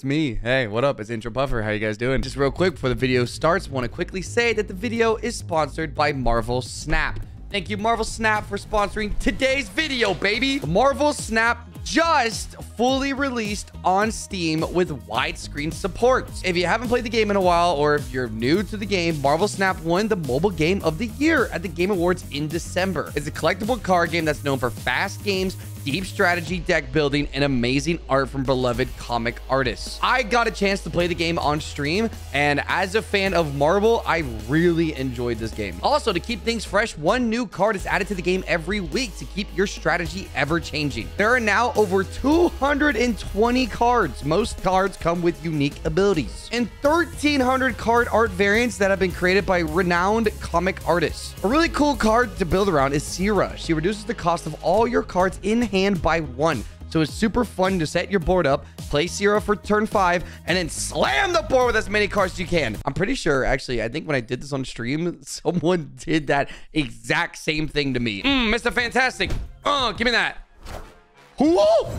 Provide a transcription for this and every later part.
it's me. Hey, what up? It's Intro Puffer. How you guys doing? Just real quick before the video starts, want to quickly say that the video is sponsored by Marvel Snap. Thank you, Marvel Snap, for sponsoring today's video, baby. Marvel Snap just fully released on Steam with widescreen support. If you haven't played the game in a while, or if you're new to the game, Marvel Snap won the Mobile Game of the Year at the Game Awards in December. It's a collectible card game that's known for fast games, deep strategy deck building, and amazing art from beloved comic artists. I got a chance to play the game on stream, and as a fan of Marvel, I really enjoyed this game. Also, to keep things fresh, one new card is added to the game every week to keep your strategy ever changing. There are now over 220 cards. Most cards come with unique abilities, and 1,300 card art variants that have been created by renowned comic artists. A really cool card to build around is Sera. She reduces the cost of all your cards in hand by one. So it's super fun to set your board up, play Zero for turn five, and then slam the board with as many cards as you can. I'm pretty sure, actually, I think when I did this on stream, someone did that exact same thing to me. Mm, Mr. Fantastic. Oh, give me that. Whoa!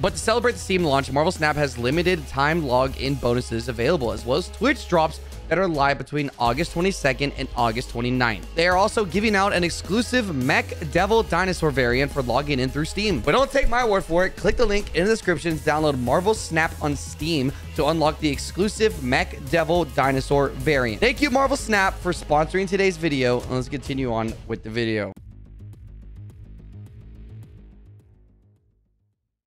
But to celebrate the Steam launch, Marvel Snap has limited time login bonuses available, as well as Twitch drops that are live between August 22nd and August 29th. They are also giving out an exclusive Mech Devil Dinosaur variant for logging in through Steam. But don't take my word for it. Click the link in the description to download Marvel Snap on Steam to unlock the exclusive Mech Devil Dinosaur variant. Thank you, Marvel Snap, for sponsoring today's video. Let's continue on with the video.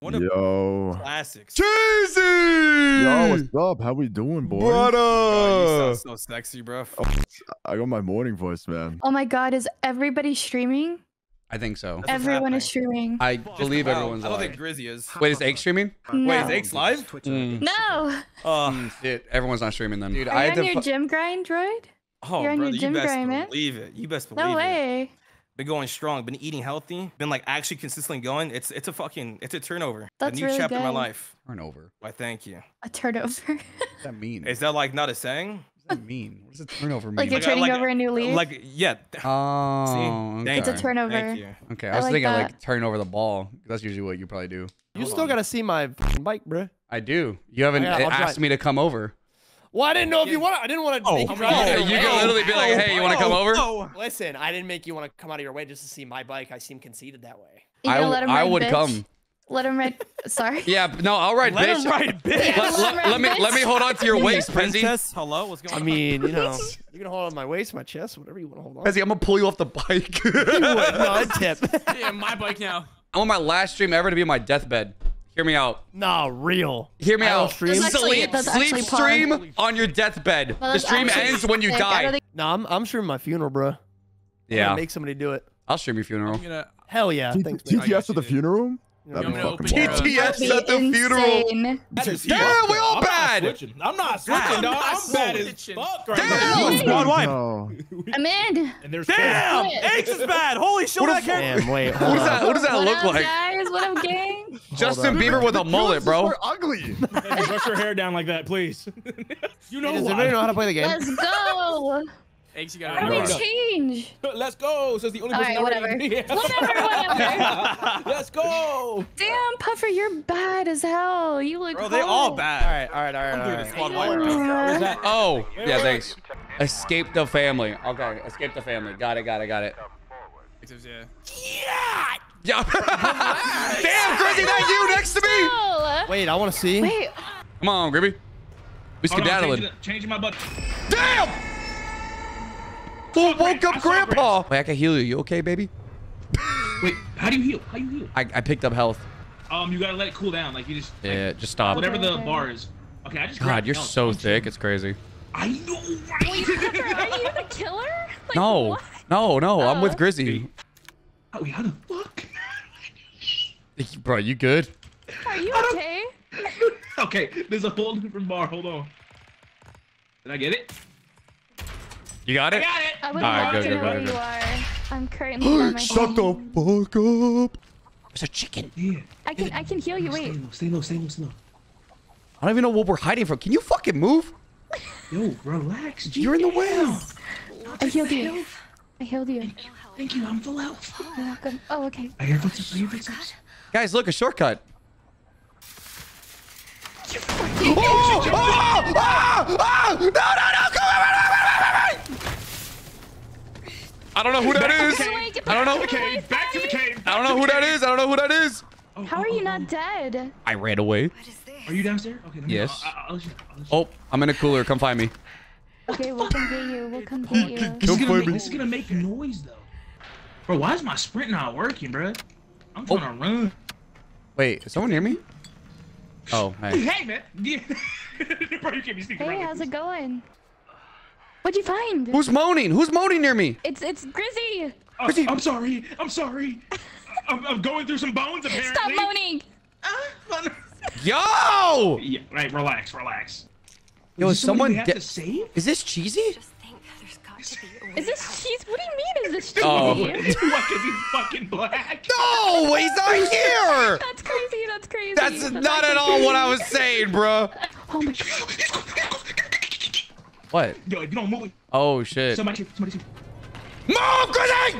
One of Yo. classics. Cheesy! Yo, what's up? How we doing, boy? What Oh, you up? sound so sexy, bro. I got my morning voice, man. Oh my god, is everybody streaming? I think so. That's Everyone is streaming. I Just believe about. everyone's I don't live. think Grizzy is. Wait, is Ake streaming? No. Wait, is Aches live? Mm. No. Uh, Mm, shit, everyone's not streaming then. Dude, Are I you had on your gym grind, droid? oh, You're on your brother, you gym best grind, man? believe it. You best believe No it. way. Been going strong. Been eating healthy. Been like actually consistently going. It's it's a fucking it's a turnover. That's a new really chapter in my good. life. Turnover. Why? Thank you. A turnover. What does that mean? Is that like not a saying? What does that mean? What does a turnover mean? like you're Like, turning like- over a new leaf. Like yeah. oh, See? okay. It's a turnover. Thank you. Okay, I I was like thinking that. like turn over the ball. That's usually what you probably do. You Hold still on. gotta see my f***ing bike, bro. I do. You haven't Yeah, asked try- me to come over. Well, I didn't know if you want. to I didn't want to Oh, make you oh, Yeah, you can literally be like, hey, you want to come oh, over? Oh, Listen, I didn't make you want to come out of your way just to see my bike. I seem conceited that way. You I, let him I ride, would bitch? come. Let him ride. Sorry. Yeah, no, I'll ride, Let bitch. him ride, bitch. Yeah, Let, let let- ride, let me bitch. let me hold on to your waist, Pezzy. Princess, hello, what's going on? I mean, you know, you can hold on my waist, my chest, whatever you want to hold on. Pezzy, I'm gonna pull you off the bike. You would, no, I'd tip. Yeah, my bike now. I want my last stream ever to be my deathbed. Hear me out. nah, real. Hear me out. stream. Actually- sleep, sleep actually par. stream on your deathbed. No, the stream ends when you sick. Die. don't think- Nah, I'm, I'm streaming my funeral, bro. I'm Yeah, make somebody do it. I'll stream your funeral. I'm gonna. Hell yeah. T- Thanks, man. I got TTS at the dude. funeral? You That'd know, be I'm gonna fucking open wild. your- TTS That'd at the be funeral. insane. Damn, we all bad. I'm not switching, dog. I'm bad as switching. fuck right Damn. now. Squad wipe. No. I'm in. And there's Damn! Shit. Aches is bad. Holy shit, What that if- character. Damn, wait. What Hold does that, on. what does that what look up, like? guys? What up, gang? Justin up. Bieber with a mullet, bro. We're ugly. Hey, brush your hair down like that, please. you know Does why. anybody know how to play the game? Let's go. Eggs, you How gotta do we No. change? Let's go. Says the only person right, that already- whatever. Whatever, whatever. Let's go. Damn, Puffer, you're bad as hell. You look. Bro, they all bad. All right, all right, all right. I'm doing all the squad Uh, wipe. Oh, yeah, thanks. Escape the family. Okay, escape the family. Got it, got it, got it. Yeah. Yeah. Damn, Grizzy, that you next to me. Wait, I want to see. Wait, Come on, Gribby. We Hold on, skedaddling. changing, changing my butt. Damn! Who woke up Grandpa? Wait, I can heal you. You okay, baby? Wait, how do you heal? How do you heal? I, I picked up health. Um, you gotta let it cool down. Like you just. like, Yeah, just stop. Whatever the bar is. Okay, I just. God, you're health. so thick. It's crazy. I know. wait, Puffer, are you the killer? Like, No, what? no, no. I'm with Oh. Grizzy. Oh, wait, how the fuck? Bro, you good? Are you okay? okay, there's a whole different bar. Hold on. Did I get it? You got it? I Got it. I would Alright, love good, to good, know where good. you are. I'm currently on my Shut the fuck up. There's a chicken. Yeah. I can I can heal you. Stay Wait. low, stay low, stay low, stay low. I don't even know what we're hiding from. Can you fucking move? Yo, relax. G. You're in the way. I healed you. I healed you. Thank you, I'm full health. You're welcome. Oh, okay. I hear footsteps, I hear footsteps. Guys, look, a shortcut. Oh, oh, oh, oh, no, no, no, I don't know who that is. I don't know. to back to the cave. I don't know who that is. I don't know who that is. How are you not dead? I ran away. Are you downstairs? Okay. Yes. Oh, I'm in a cooler. Come find me. Okay, we'll come get you. We'll come get you. This is, gonna find make, me. this is gonna make noise though. Bro, why is my sprint not working, bro? I'm trying to oh. run. Wait, is someone near me? Oh, hey. Hey, man. Bro, you can't be sneaking Hey, how's it going? What'd you find? Who's moaning? Who's moaning near me? It's it's Grizzy. Uh, I'm sorry. I'm sorry. I'm, I'm going through some bones apparently. Stop moaning. Ah, Yo! yeah, right. Relax. Relax. Yo, Is is this somebody someone we have de- to save? Is this cheesy? Is this cheese? What do you mean? Is this cheese? Oh. What? Because he's fucking black. No, he's not here. That's crazy. That's crazy. That's not at all what I was saying, bro. Oh my god. What? Yo, you don't move. Oh shit. Somebody, somebody. Move, Grizzy!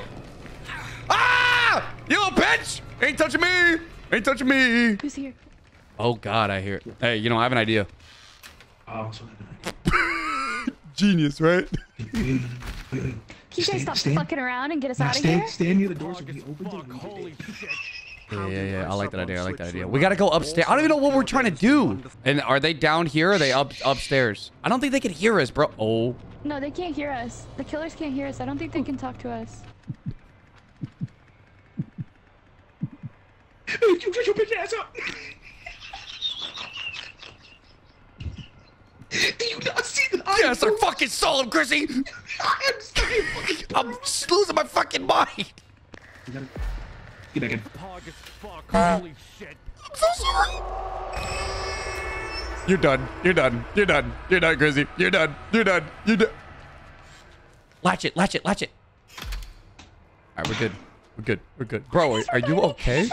Ah! You little bitch! Ain't touching me! Ain't touching me! Who's here? Oh god, I hear it. Hey, you know, I have an idea. Oh, so Genius, right? Can you guys Stand- stop stand- fucking around and get us Now out of stand, here? stand near the door so he opens it. and we can- Yeah, yeah, yeah. I like that idea. I like that idea. We gotta go upstairs. I don't even know what we're trying to do. And are they down here? Or are they up upstairs? I don't think they can hear us, bro. Oh. No, they can't hear us. The killers can't hear us. I don't think they can talk to us. You shut your bitch ass up. Do you not see that I Yes, I fucking saw him, Grizzy. I am sorry. fucking- I'm losing my fucking mind. Get back in. I'm so sorry. You're done. You're done. You're done. You're done, Grizzy. You're done. You're done. You're done. Latch it. Latch it. Latch it. All right, we're good. We're good. We're good. Bro, are, are you okay?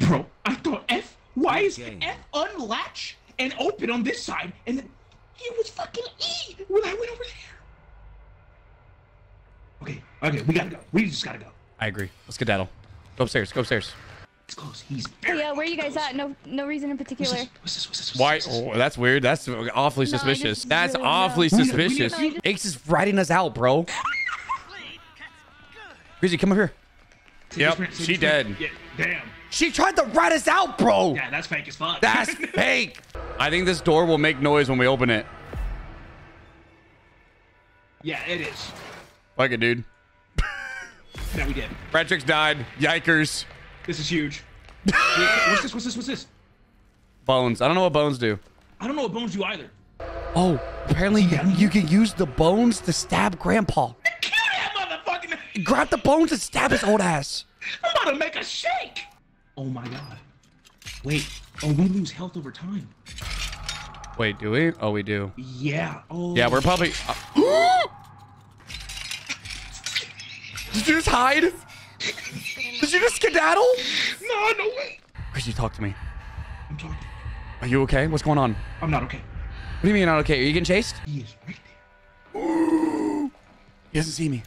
Bro, I thought F. Why is F unlatch and open on this side, and then it was fucking E when I went over there. Okay, okay, we gotta go. We just gotta go. I agree. Let's get skedaddle. Go upstairs. Go upstairs. It's close. He's Hey, very uh, where are you guys close. at? No, no reason in particular. this? What's this? What's this? What's Why? this? What's? Oh, that's weird. That's awfully No, suspicious. That's really awfully don't. We need- we need- suspicious. No, just- Ace is writing us out, bro. Grizzy, come over here. Take Yep, this print, take she dead. Yeah, damn. She tried to rat us out, bro. Yeah, that's fake as fuck. That's fake. I think this door will make noise when we open it. yeah, it is. Fuck it, dude. That we did. Patrick's died. Yikers. This is huge. What's this? What's this? What's this? Bones. I don't know what bones do. I don't know what bones do either. Oh, apparently you can use the bones to stab Grandpa. Kill that motherfucking. Grab the bones and stab his old ass. I'm about to make a shake. Oh my god. Wait. Oh, we lose health over time. Wait, do we? Oh, we do. Yeah. Oh. Yeah, we're probably. uh- Did you just hide? Did you just skedaddle? No, no way. Chris, you talk to me? I'm talking. Are you okay? What's going on? I'm not okay. What do you mean you're not okay? Are you getting chased? He is right there. He doesn't see me.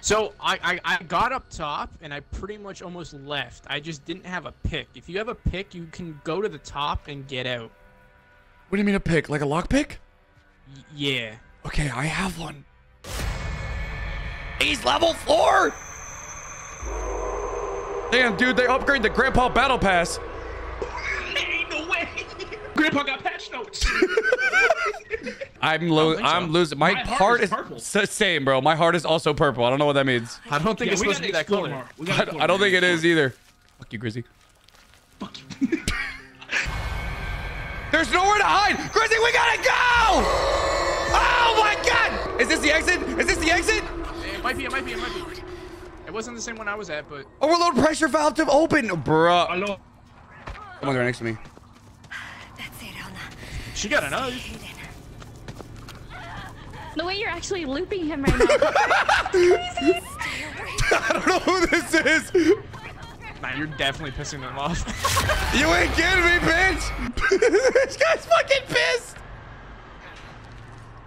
So I, I I got up top and I pretty much almost left. I just didn't have a pick. If you have a pick, you can go to the top and get out. What do you mean a pick? Like a lock pick? Y- yeah. Okay, I have one. He's level four. Damn, dude, they upgrade the Grandpa Battle Pass. Ain't no way. Grandpa got patch notes. I'm lo- I'm losing. My, My heart, heart is is purple. same, bro. My heart is also purple. I don't know what that means. I don't think Yeah, it's supposed to be that color. I, gotta I don't think it is either. Fuck you, Grizzy. Fuck you. There's nowhere to hide. Grizzy, we gotta go. Oh my God! Is this the exit? Is this the exit? It might be. It might be. It might be. It wasn't the same one I was at, but Overload pressure valve to open, bruh. Hello. Someone's right next to me. That's it, Elna. she got a knife. The way you're actually looping him right now. I don't know who this is. Nah, you're definitely pissing them off. You ain't kidding me, bitch. this guy's fucking pissed.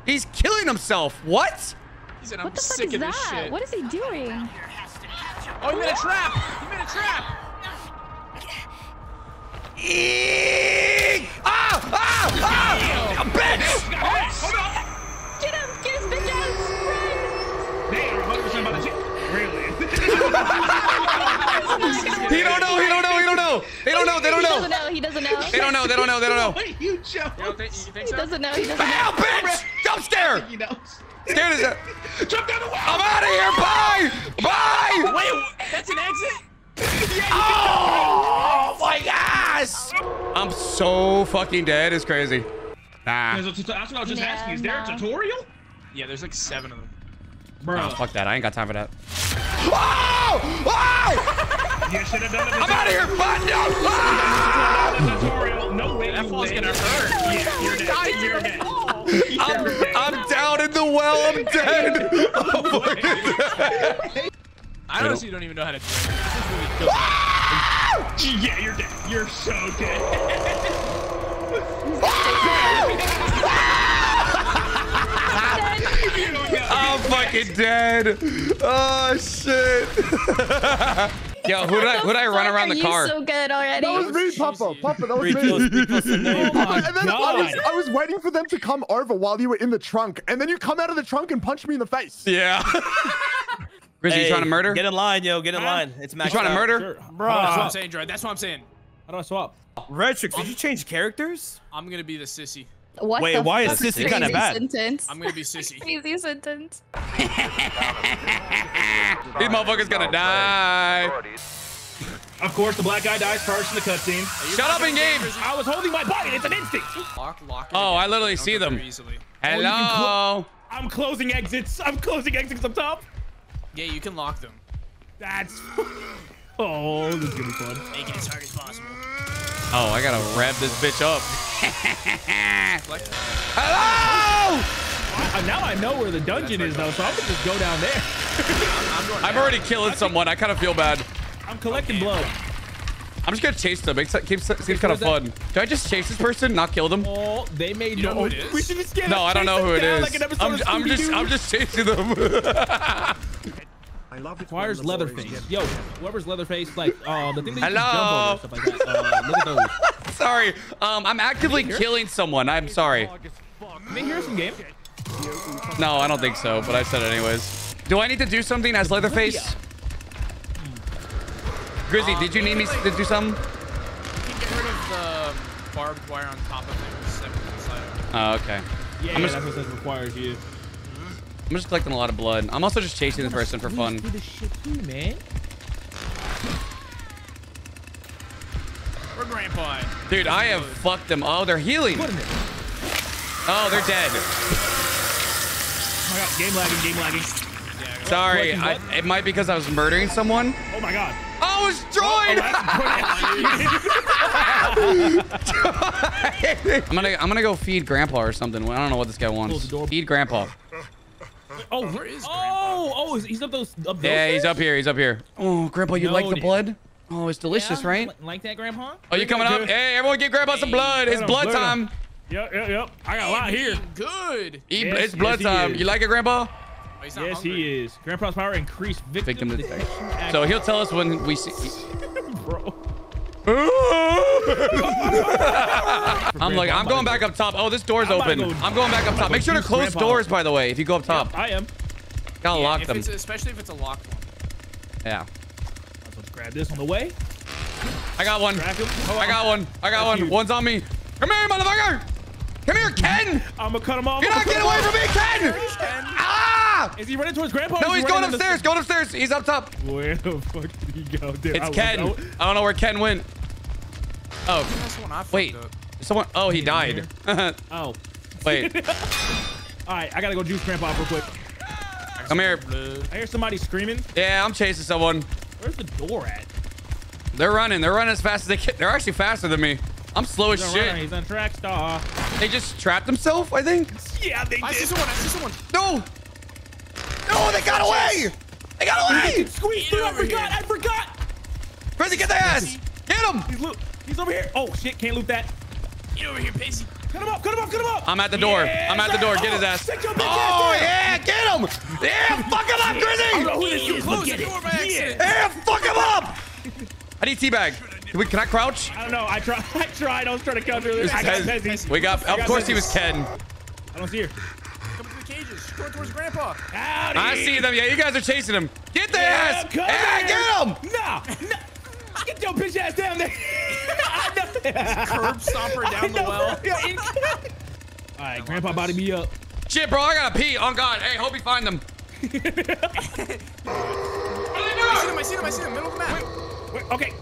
He's killing himself. What? he said, "I'm what the fuck is of this that? shit." What is he doing? Oh, he made a trap. He made a trap. Eek! Ah! Ah! Ah! Bitch! Hold on. Get him! Get his bitch ass! Run! They are 100% about to cheat. Really? He don't know. He don't know. He don't know. They don't know. They don't know. He doesn't know. know. He doesn't know. They don't know. They don't know. They don't know. Wait, you joke. You don't think, you think He so? doesn't know. He doesn't know. Bitch! Jump stair. He knows. Stair is. Jump down the well. I'm out of here. Bye. Bye. Wait, that's an exit? Oh my gosh! I'm so fucking dead. It's crazy. Nah. There's a tut- That's what I was just Nah, asking. Is there a tutorial? Yeah, there's like seven of them. Oh, Bro, fuck that. I ain't got time for that. Oh! Oh! you should have done it. I'm out of here. But no. Ah! No way. That fall's gonna hurt. Yeah, you're dead. You're dead. I'm, I'm down in the well. I'm dead. I'm fucking dead. I honestly don't even know how to. This is really. Yeah, you're dead. You're so dead. I'm fucking dead. Oh shit. Yo, who did I who did I run around the car? so good already. That was me, Papa. Papa, that was Three me. kills, three kills. Papa, and then oh I was, I was waiting for them to come over while you were in the trunk, and then you come out of the trunk and punch me in the face. Yeah. Grizzy, you trying to murder? Get in line, yo. Get in Huh? line. It's You max. trying to murder? Sure. That's what I'm saying, Droid. That's what I'm saying. How do I swap? Rectrixx, did you change characters? I'm gonna be the sissy. What Wait, why is? Sissy kinda bad? Sentence. I'm gonna be sissy. Crazy sentence. These motherfuckers gonna oh, die. Of course, the black guy dies first in the cutscene. Shut up in game. I was holding my body. It's an instinct. Lock, lock. it Oh. I literally see them. through Easily. Hello. I'm closing exits. I'm closing exits up top. Yeah, you can lock them. That's. Oh, this is gonna be fun. Make it as hard as possible. Oh, I gotta rev this bitch up. Hello. Uh, now I know where the dungeon is, though, so I'm gonna just go down there. I'm going I'm already killing someone. I kind of feel bad. I'm collecting blood. I'm just gonna chase them. It keeps seems kind of fun. Do I just chase this person, not kill them? Oh, they made You know no. who? We should just get. No, I don't know who them it down is. Like I'm, of I'm just Scooby-Doo. I'm just chasing them. Requires Leatherface. Yo, whoever's Leatherface, like, uh, the thing that you Hello? can jump over, stuff like that. Uh, look at those. sorry. Um, I'm actively killing someone. I'm sorry. Can they hear us in game? No, I don't think so, but I said it anyways. Do I need to do something as Leatherface? Grizzy, did you need me to do something? You can get rid of the barbed wire on top of things. that we can slide over. Oh, okay. Yeah, I'm yeah just- that's what this requires you. I'm just collecting a lot of blood. I'm also just chasing this person for fun. Do shit too, man. We're grandpa. Dude, I have fucked them. Oh, they're healing. What in it? Oh, they're dead. Oh my god, game lagging, game lagging. Sorry. I, it might be because I was murdering someone. Oh my god. Oh, it's droid. I'm gonna I'm gonna go feed Grandpa or something. I don't know what this guy wants. Feed Grandpa. oh, Where is grandpa? oh, oh, he's up those. Up those Yeah, he's up here. He's up here. Oh, Grandpa, you like the No, blood? Oh, it's delicious, Yeah? right? Like that, Grandpa? Oh, you coming up? Hey, everyone, give Grandpa some blood. It's Blood blood him, blood time. Yep, yep, yep. I got a lot here. Good. Eat, Yes, it's blood yes, time. is. You like it, Grandpa? Oh, Yes, hungry. he is. Grandpa's power increased victim, Victim detection. detection. So he'll tell us when we see. bro. I'm like, I'm going back up top. Oh, this door's I'm open. go- I'm going back up top. Make sure to close Grandpa. doors, by the way, if you go up top. I am. Gotta Yeah, lock if them. it's- especially if it's a locked one. Yeah. Let's grab this on the way. I got one. Crack him. Hold I got one. I got That's one. you. One's on me. Come here, motherfucker. Come here, Ken. I'm gonna cut him off. You're I'm not gonna getting cut away him from me, Ken. Ah! Is he running towards Grandpa? No, is he he's going running the- upstairs. Going upstairs. He's up top. Where the fuck did he go? Dude, It's was- Ken. I was- I don't know where Ken went. Oh, That's the one I fucked wait. up. Someone. Oh, he died. Oh. wait. All right, I gotta go juice Grandpa real quick. Come here. I hear somebody screaming. Yeah, I'm chasing someone. Where's the door at? They're running. They're running as fast as they can. They're actually faster than me. I'm slow as He's a runner. shit. He's on track star. They just trapped himself, I think. Yeah, they I see did. someone. I see someone. No. No, they got away. They got away. Squeeze through. I forgot. I forgot. Chrissy, get their ass. Get him. He's loop. He's over here. Oh shit! Can't loop that. Get over here, Pezzy. Cut him up. Cut him up. Cut him up. I'm at the door. Yes, I'm at the door. Get his ass. sit your bitch Oh, ass yeah. Get him. Yeah, fuck him up, I don't know who this is, but get the it. door by accident. Yeah, fuck him up. I need teabag. Can, we, can I crouch? I don't know. I tried. I tried. I was trying to counter this. I got Pezzy. We got. Of got course, he was Ken. I don't see her. Come to the cages. Go towards Grandpa. Howdy. I see them. Yeah, you guys are chasing him. Get their Yeah, ass. come Yeah, here. get him. No, no. Get your bitch ass down there. I. Curb stomper I down the well. Yeah, in- All right, Grandpa body me up. Shit, bro, I gotta pee. On God. Hey, hope you find them. I see them. I see them. I see them. Middle of the map. Wait, okay.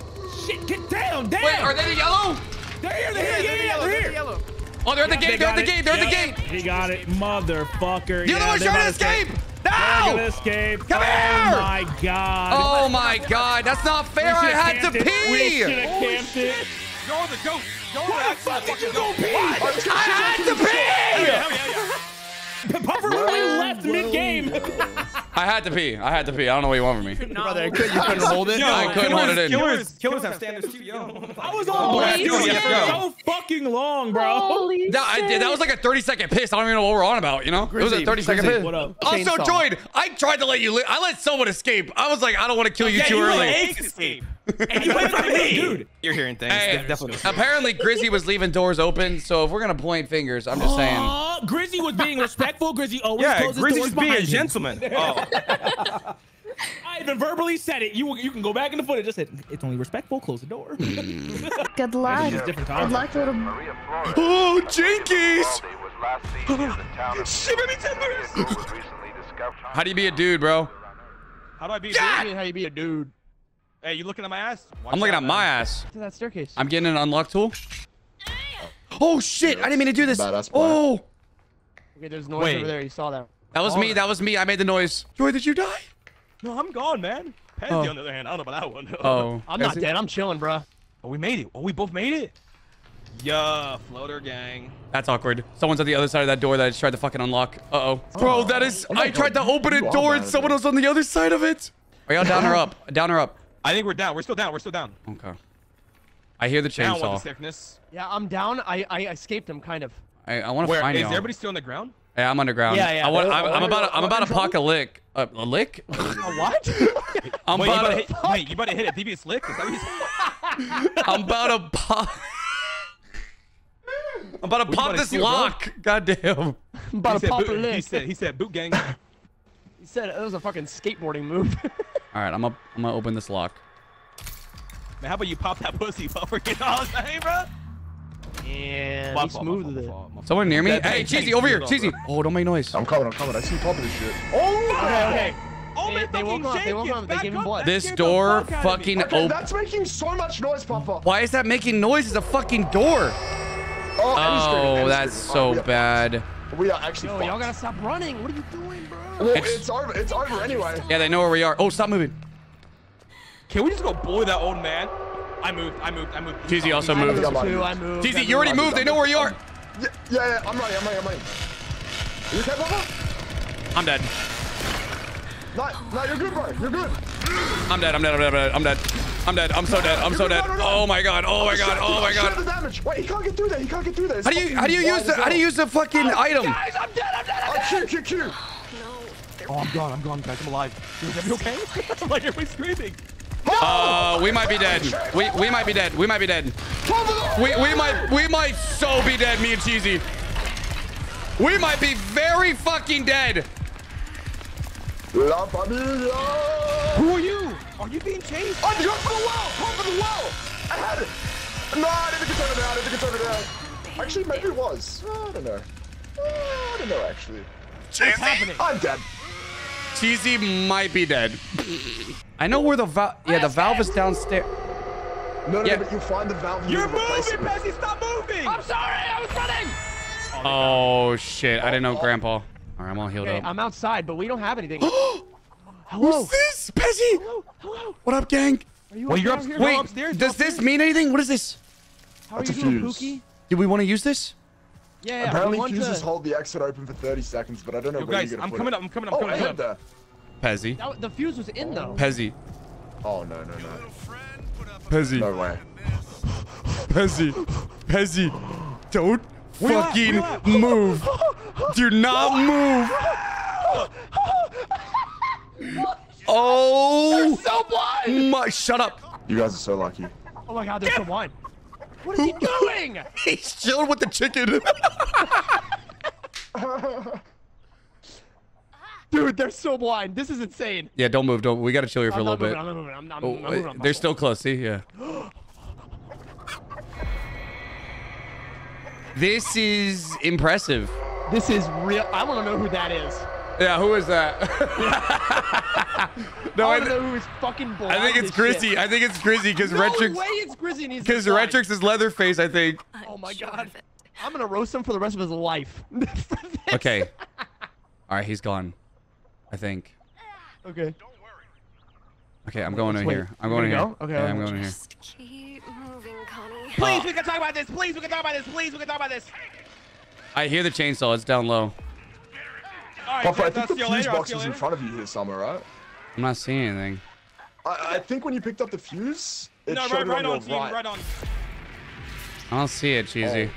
Shit, get down, down. Wait, are they the yellow? They're here. They're here. they're Yeah, yellow. they're They're here. yellow. Oh, they're at the gate. they They're at the gate. They're at the gate. He got it, motherfucker. The other one's trying to escape. They're gonna No. escape. Come oh here. my god. Oh my God, that's not fair. I had to We pee. should have camped it. Go the goat. Go Why the the fuck did you go go pee? I had to pee. Hell yeah, yeah. Puffer literally left mid-game. I had to pee. I had to pee. I don't know what you want from me. Brother, you couldn't hold it. Yo, I couldn't hold it in. Killers, killers have standards too, yo. I was on Holy blast shit. for so fucking long, bro. Holy That, I, shit. that was like a 30 second piss. I don't even know what we're on about, you know? it was a Grizzy, 30 second Grizzy, piss. what up? Also, Chainsaw. Droid, I tried to let you li- I let someone escape. I was like, I don't want to kill you too early. escape. And you went for me, dude. You're hearing things. Hey, Definitely. apparently Grizzy was leaving doors open, so if we're gonna point fingers, I'm just saying. Grizzy was being respectful. Grizzy always Yeah, closes Grizzy's doors just being a behind him. gentleman. Oh, I even verbally said it. You you can go back in the footage. I said it's only respectful. Close the door. Good luck. It's different Good times. luck, little. Oh, Jinkies! shimmy timbers. How do you be a dude, bro? How do I be? God! How you be a dude? Hey, you looking at my ass? Watch I'm looking out, at my ass. To that staircase. I'm getting an unlock tool. Oh shit! I didn't mean to do this. Badass plan. Oh, Okay, there's noise Wait. over there. You saw that. that was me. That was me. I made the noise. Joy, did you die? No, I'm gone, man. Pansy, Oh. on the other hand, I don't know about that one. Oh, I'm not Is it- dead. I'm chilling, bro. Oh, we made it. Oh, we both made it. Yeah, floater gang. That's awkward. Someone's on the other side of that door that I just tried to fucking unlock. Uh oh. Bro, that is. Oh I tried to open you a door and someone bro. was on the other side of it. Are y'all down or up? Down or up? I think we're down. We're still down. We're still down. Okay. I hear the chainsaw. Down with the sickness. Yeah, I'm down. I I escaped him, kind of. I, I want to Where find is y'all. everybody still on the ground? Yeah, I'm underground. Yeah, yeah. I want, I'm, I'm about. To, I'm about to control? pock a lick. Uh, a lick? A what? I'm Wait, you about. about to To, hit, wait, you about to hit a devious lick? Is that what you said? I'm about to pop. I'm about to What pop this do, bro? lock. God damn. I'm He about to said, pop a boot, he said, he said, boot gang. He said it was a fucking skateboarding move. All right, I'm up. I'm gonna open this lock. Man, how about you pop that pussy, puffer? You know what I'm saying, bro? And My he fault, my smoothed my it. fault, my fault. Someone near me. That- Hey, Cheesy, over here. Cheesy. Oh, don't make noise. I'm coming, I'm coming. I see top of this shit. Oh, Okay, okay. Oh, They- man, they woke up, they woke up, they gave him blood. This door fuck out of me. fucking Okay, op- that's making so much noise, Papa. Why is that making noise? It's a fucking door. Oh, Oh, that's so Alright, we bad. fucked. We are actually Yo, y'all gotta stop running. What are you doing, bro? Well, It's- it's, over. It's over anyway. Yeah, they know where we are. Oh, stop moving. Can we just go bully that old man? I moved, I moved, I moved. Cheesy also I moved. moved I'm out of too. I moved. Cheesy, you already moved. moved. They know where you are. Yeah, yeah, yeah. I'm running. I'm running. I'm running. Are you okay, Papa? I'm dead. No, no, you're good, bro. You're good. I'm dead. I'm dead. I'm dead. I'm dead. I'm dead. I'm so dead. I'm so dead. Oh my god. Oh my god. Oh my Share god. the damage. Wait, he can't get through that. He can't get through there. It's How do you how do you use the as how do you use the fucking item? Guys, I'm dead. I'm dead. I'm Oh, Q, Q, Q. Oh, I'm gone, I'm gone, guys. I'm alive. Is everybody okay? like, everybody's screaming. Uh, we might be dead. We we might be dead. We might be dead. We we might we might so be dead. Me and Cheesy. We might be very fucking dead. La familia. Who are you? Are you being chased? Jump for the wall. For the wall. I had it. No, I didn't get over there. I didn't get over there. Actually, maybe it was. I don't know. I don't know, actually. What's happening? I'm dead. Cheesy might be dead. I know where the valve. Yeah, the valve is downstairs. No, no, Yeah. no, but you find the valve. and You're you replace moving, it. Bessie. Stop moving. I'm sorry. I was running. Oh shit! I didn't know oh. Grandpa. All right, I'm all healed Okay, up. I'm outside, but we don't have anything. Hello. Who's this? Pezzy? Hello. Hello. What up, gang? Are you Well, okay you're up- here? Go Wait, upstairs, go does this mean anything? What is this? How are That's you a doing, fuse. Pookie? Do we want to use this? Yeah, yeah. Apparently, we want fuses to... hold the exit open for 30 seconds, but I don't know Yo, where guys, you're gonna I'm coming it. up, I'm coming up, I'm Oh, coming ahead up. there. Pezzy. That, the fuse was in though. Pezzy. Oh, no, no, no. Pezzy. No way. Pezzy. Pezzy. Don't Where you at? fucking Where you at? move. Do not move. Oh So blind. my! Shut up. You guys are so lucky. Oh my god, there's some wine. What is he doing? He's chilling with the chicken. Dude, they're so blind. This is insane. yeah, don't move. Don't. We gotta chill here for I'm a little moving, bit. I'm not moving. I'm not Oh, moving. I'm moving. I'm they're not still close. See, yeah. This is impressive. This is real. I want to know who that is. Yeah, who is that? no, I I, want to know who is fucking blind. I think it's as Grizzy. I think it's Grizzy because No Rectrixx. way it's Grizzy and he's Because blind. Rectrixx is Leatherface, I think. Oh my god. I'm gonna roast him for the rest of his life. Okay. All right, he's gone. I think. okay. Okay, I'm going in Wait, here. I'm going in here. gonna go? Okay, yeah, I'm I'm going in here. Keep moving, Connie. Please, we can talk about this. Please, we can talk about this. Please, we can talk about this. I hear the chainsaw. It's down low. All Papa, I think the fuse later. Box see was in front of you here somewhere, right? I'm not seeing anything. I, I think when you picked up the fuse, it No, showed right, it right on on, your team, right. right on. I don't see it, cheesy.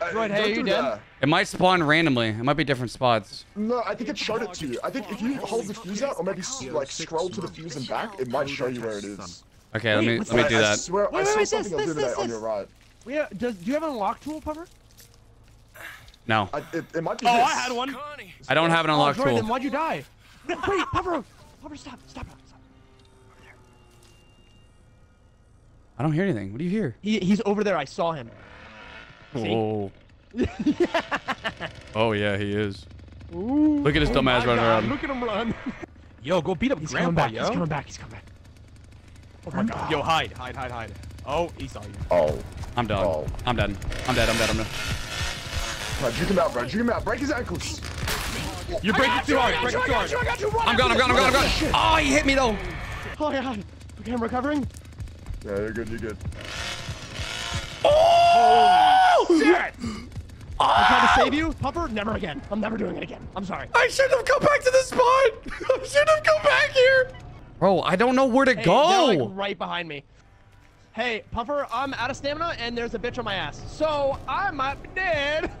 Uh, Droid, don't hey, are you dead? that. It might spawn randomly. It might be different spots. No, I think it showed it to you. I think if you hold the fuse out, or maybe like scroll to the fuse and back, it might show you where it is. Okay, let me let me I- do I that. swear, Wait, I wait, saw wait, this, something the this, other this, on your right. We have, does, do you have an unlocked tool, Puffer? No, I, it, it might be Oh, this. I had one. I don't have an Oh, unlocked Droid, then tool. why'd you die? Wait, Puffer. Puffer, stop, stop, stop. I don't hear anything. What do you hear? He, he's over there. I saw him. See? Oh. oh yeah, he is. Ooh. Look at his Oh dumb ass running around. Look at him run. Yo, go beat up He's coming back. yo. He's coming back. He's coming back. Oh my god. Yo, hide, hide, hide, hide. Oh, he saw you. Oh. I'm done. Oh. I'm done. I'm dead. I'm dead. I'm dead. Right, juke him out, bro. Juke him out. Break his ankles. You're breaking too hard. Breaking too hard. I'm gone. I'm gone. I'm gone. I'm gone. Oh, he hit me though. Oh god. Okay, I'm recovering. Yeah, you're good. You're good. Oh! Shit! Ah! I tried to save you, Puffer. Never again. I'm never doing it again. I'm sorry. I should have come back to the spot. I should have come back here. Bro, I don't know where to Hey, go. They're like right behind me. Hey, Puffer, I'm out of stamina and there's a bitch on my ass. So I might be dead.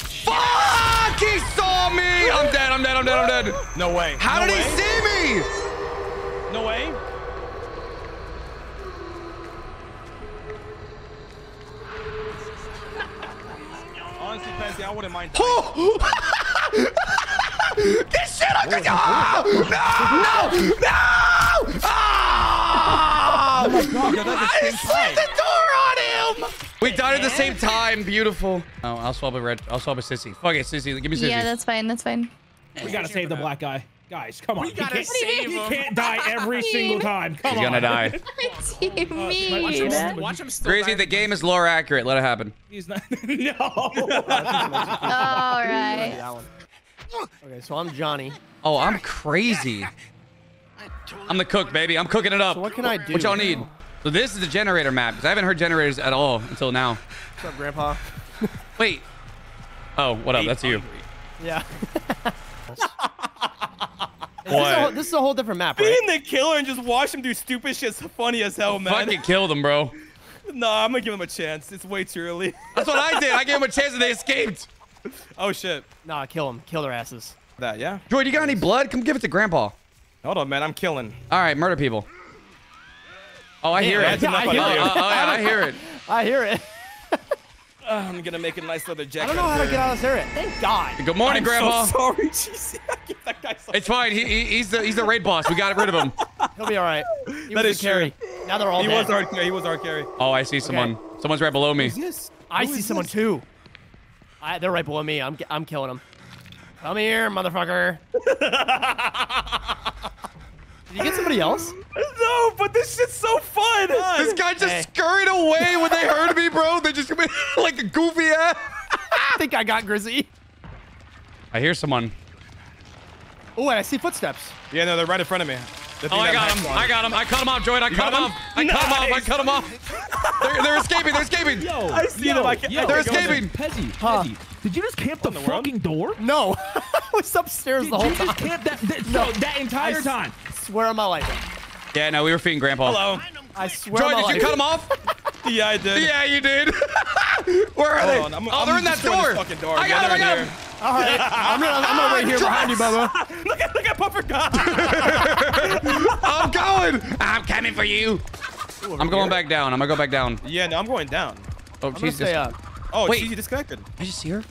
Fuck! He saw me. I'm dead. I'm dead. I'm dead. I'm dead. No way. How no did way. he see me? No way. Honestly, Pansy, I wouldn't mind. Oh! Get shit on the oh! No! No! No! Oh! my God, you're at the I slammed the door on him! We died at the same time. Beautiful. Oh, I'll swap a red. I'll swap a sissy. Fuck it, sissy. Give me sissy. Yeah, that's fine. That's fine. We gotta save the black guy. Guys, come on. We gotta he can't, save he him. can't die every single time. Come He's on. gonna die. What do you Watch him, watch him still. Crazy, die. the game is lore accurate. Let it happen. He's not. no. All right. Okay, so I'm Johnny. Oh, I'm crazy. I'm the cook, baby. I'm cooking it up. So what can I do? What y'all need? So this is the generator map because I haven't heard generators at all until now. What's up, Grandpa? Wait. Oh, what up? That's you. Yeah. This is, a whole, this is a whole different map, right? Being the killer and just watch him do stupid shit's funny as hell, man. Fucking killed him, bro. Nah, I'm gonna give him a chance. It's way too early. That's what I did. I gave him a chance and they escaped. oh shit. Nah, kill them. Kill their asses. That yeah. Droid, you got any blood? Come give it to Grandpa. Hold on, man. I'm killing. All right, murder people. Oh, I hear it. Oh, I oh, hear oh, it. I hear it. I hear it. Oh, I'm gonna make a nice leather jacket. I don't know how to get out of this area. Thank God. Good morning, I'm Grandpa. So sorry, jeez. I give that guy so It's fine. He, he, he's the he's the raid boss. We got rid of him. He'll be all right. He That was is a carry. Now they're all He dead. was our carry. He was our carry. Oh, I see someone. Someone's right below me. Yes. I see someone too. I, they're right below me. I'm, I'm killing them. Come here, motherfucker. Did you get somebody else? No, but this shit's so fun. This guy just Hey. scurried away when they heard me, bro. They just like a goofy ass. I think I got Grizzy. I hear someone. Oh, and I see footsteps. Yeah, no, they're right in front of me. The Oh, thing I got hacks him. on. I got him. I cut him off, Droid. I cut got him him? off. I cut him off. I cut him off. They're, they're escaping. They're escaping. Yo, I see yo, them. I can't- yo, They're can't go in there. escaping. Pezzy, Huh. Pezzy, did you just camp the, the world? fucking door? No, I was upstairs Did the whole you just camp that, that, No. no, that entire I s- time? Swear on my life. Yeah, no, we were feeding Grandpa. Hello. I swear on my did life. you cut him off? Yeah, I did. yeah, you did. Where are Hold they? on, I'm- oh, I'm they're in that door. this door. I Yeah, got him. I they're got in him. All right, I'm gonna, I'm gonna wait here behind you, Bubba. Look at look at Puffer God. I'm going. I'm coming for you. I'm going back down. I'm gonna go back down. Yeah, no, I'm going down. Oh, I'm she's stay just. up. Oh, Wait. Cheesy disconnected. I just see her.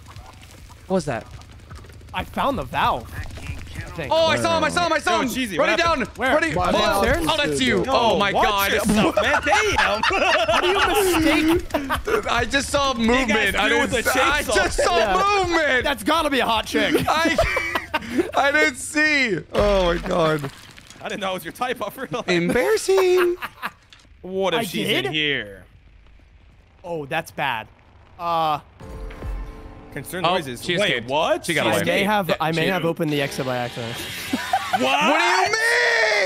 What was that? I found the valve. I. Oh, I saw him! I saw him! I saw him! Cheesy, Running what down! Where? Running! Why, Oh, oh, that's you! Yo, oh my god! yourself, man. Damn. How do you mistake? I just saw movement. I dude didn't. with a I just saw Yeah. movement. That's gotta be a hot chick. I. I didn't see. Oh my god! I didn't know it was your type. I realized. Embarrassing. What if I she's did? in here? Oh, that's bad. Uh, Concerned Oh, noises. she Wait, what? She got I away. may have I may have opened the exit by accident. What? What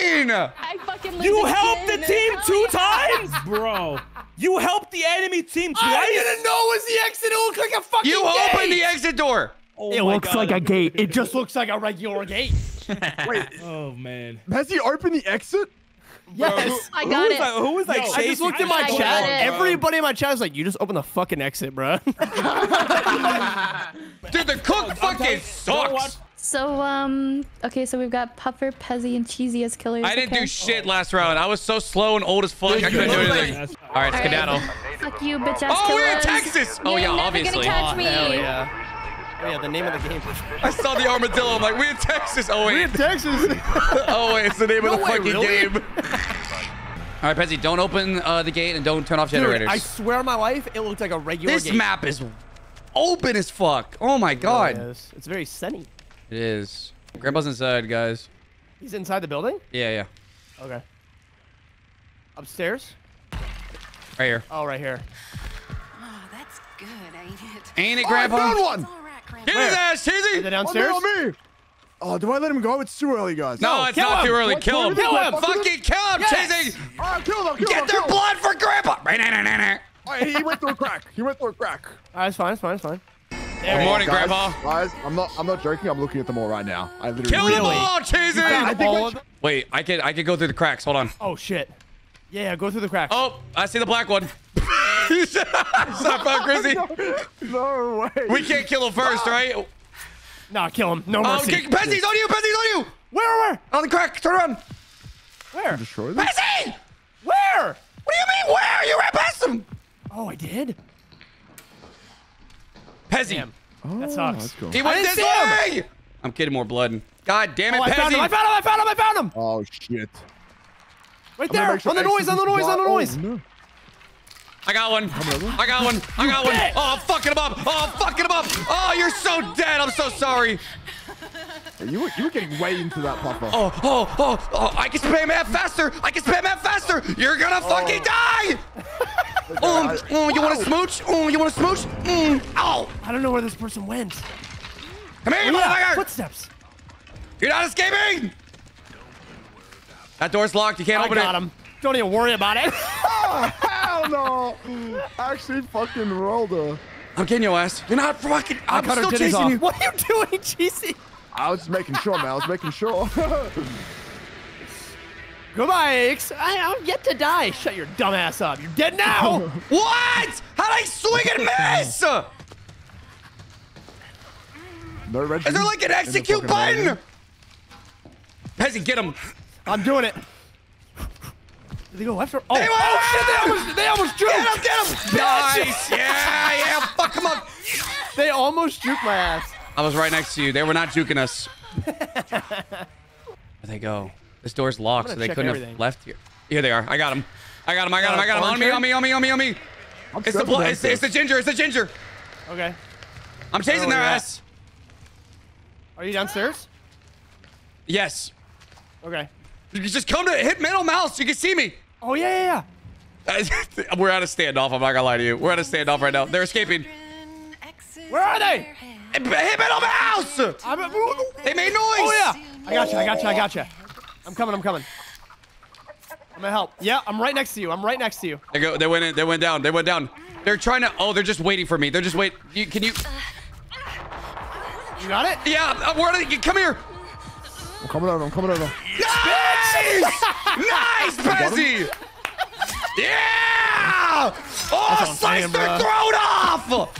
do you mean? I fucking You helped the team two times, Bro. You helped the enemy team twice. I didn't know it was the exit. It looked like a fucking You gate. opened the exit door. Oh It looks God. like a gate. It just looks like a regular gate. Wait, Oh man. has he opened the exit? Yes. I Who got was it. like, who was like Yo, I just looked at my I chat. Everybody in my chat was like, "You just opened the fucking exit, bro." Dude, the cook fucking Don't sucks. So, um, okay, so we've got Puffer, Pezzy, and Cheesy as killers. I didn't okay? do shit last round. I was so slow and old as fuck. I couldn't do anything. That's- All right, skedaddle. Fuck you, bitch ass Oh, killers. we're in Texas. Oh You're yeah, never gonna catch me. Hell yeah. Oh yeah, the name of the game. I saw the armadillo. I'm like, we're in Texas. Oh wait. We in Texas. Oh wait, it's the name of the way, fucking really? game. All right, Pezzy, don't open uh, the gate and don't turn off Dude, generators. I swear on my life, it looked like a regular this gate. map is open as fuck. Oh my god. really is. It's very sunny. It is. Grandpa's inside, guys. He's inside the building. Yeah, yeah. Okay. Upstairs. Right here. Oh, right here. Oh, that's good, ain't it? Ain't it, Oh, I Grandpa? found one. All right, Grandma. Get his ass, Is cheesy. it Oh, downstairs? no, me. Oh, do I let him go? It's too early, guys. No, it's kill not him. too early. What- Kill him. what do Kill him. Fucking kill him, Yes. cheesy. All right, kill him, kill Get him, their kill him. blood for Grandpa. Oh, he went through a crack. He went through a crack. Ah, it's fine. It's fine. It's fine. Good morning, guys, Grandpa. Guys, I'm not. I'm not joking. I'm looking at them all right now. I literally. Kill them Really? all, cheesy. I think All I of them? Wait, I could I could go through the cracks. Hold on. Oh shit. Yeah, yeah, go through the cracks. Oh, I see the black one. Stop out, Grizzy. No way. We can't kill him first, ah. right? Nah, kill him. No Oh, mercy. okay, Pezzy's on you. Pezzy's on you. Where? Where? On the crack. Turn around. Where? Destroy them. Pezzy. Where? What do you mean? Where? You ran past him. Oh, I did. Pezzy. Damn. Oh, That sucks. Let's. He went didn't this way. I'm kidding. More blood. God damn it, Oh, I found him. I Pezzy. found him. I found him. I found him. Oh shit. Right I'm there. sure on the noise. On the noise. On the oh, noise. Oh, no. I got one. I got one. I got one. bitch. Oh, I'm fucking him up. Oh, I'm fucking him up. Oh, you're so dead. I'm so sorry. You were, you were getting way into that puffer. Oh, oh, oh, oh, I can spam F faster. I can spam F faster. You're gonna oh. fucking die. Oh, oh, you want to smooch? Oh, you want to smooch? Mm. Ow. I don't know where this person went. Come here, you Oh, yeah. motherfucker. Footsteps. You're not escaping. That door's locked. You can't I open got it. him. Don't even worry about it. Oh, hell no. Actually, fucking rolled her. I'm getting your ass. You're not fucking. I I'm still chasing off. you. What are you doing, Cheesy? I was just making sure, man. I was making sure. Goodbye, Aches. I, I'm yet to die. Shut your dumb ass up. You're dead now. What? How'd I swing and miss? no red. Is there like an execute button? Pezzy, get him. I'm doing it. Did they go left or? Oh, They went- oh shit! They almost, they almost juked. Get him, get him. Nice. Yeah, yeah. Fuck him up. They almost juked my ass. I was right next to you. They were not juking us. Where'd they go? This door's locked, so they couldn't everything. have left here. Here they are. I got him. I got him. I got him. I got him. On me, on me, on me, on me, on me. I'm It's the scared it's, it's the ginger. It's the ginger. Okay. I'm chasing Oh, their yeah. ass. Are you downstairs? Yes. Okay. You just come to hit middle mouse. You can see me. Oh yeah, yeah, yeah. We're at a standoff. I'm not gonna lie to you. We're at a standoff right now. They're escaping. Where are they? Hit middle mouse. I'm. They made noise. Oh yeah. I got you. I got you. I got you. I'm coming. I'm coming. I'm gonna help. Yeah, I'm right next to you. I'm right next to you. They go. They went in. They went down. They went down. They're trying to. Oh, they're just waiting for me. They're just wait. You, can you? You got it? Yeah. uh, Where are they? Come here. I'm coming over. I'm coming over. Nice! nice, Pezzy! Yeah! Oh, what slice saying, their bro. throat off!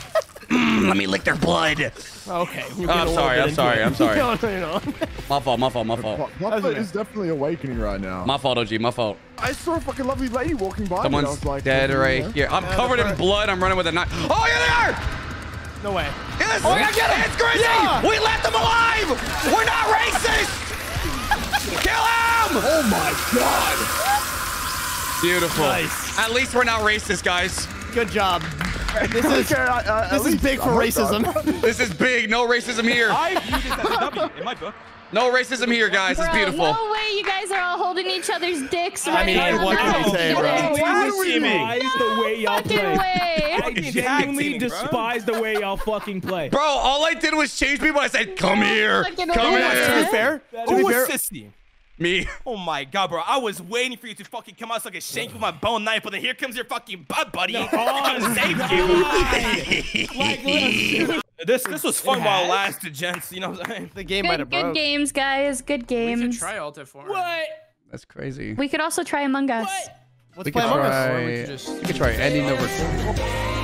Mm, let me lick their blood. Okay. Oh, I'm sorry. I'm sorry. I'm sorry. no, no, no. My fault. My fault. My fault. Papa is definitely awakening right now. My fault, OG. My fault. I saw a fucking lovely lady walking by. me, and I Someone's was like, dead "What right doing?" here. I'm Yeah, covered in blood. I'm running with a knife. Oh, here they are! No way. Yes! Oh, yeah, get him! It's Grizzy! Yeah! We left them alive! We're not racist! Kill him! Oh my god! Beautiful. Nice. At least we're not racist, guys. Good job. This is Okay, I- I- this is big for racism. This is big. No racism here. I view this as a W in my book. No racism here, guys. It's beautiful. No way you guys are all holding each other's dicks I right mean, now. what can I No say, bro? way. I do we- despise the way y'all play. way. I Fucking genuinely despise the way y'all fucking play. Bro, all I did was change people. I said, come here. Come way. To here. be fair, to Who be was fair, sissy? Me. Oh my god, bro! I was waiting for you to fucking come out so I could shank you with my bone knife, but then here comes your fucking butt buddy. Oh, Come save you. like, look, This this was fun while it has? lasted, gents. You know what I'm saying? the game might Good, have good broke. games, guys. Good games. We could games. try Alt F4. what? That's crazy. We could also try Among Us. Let's We play could Among try. Or we could just- We could try ending the recording.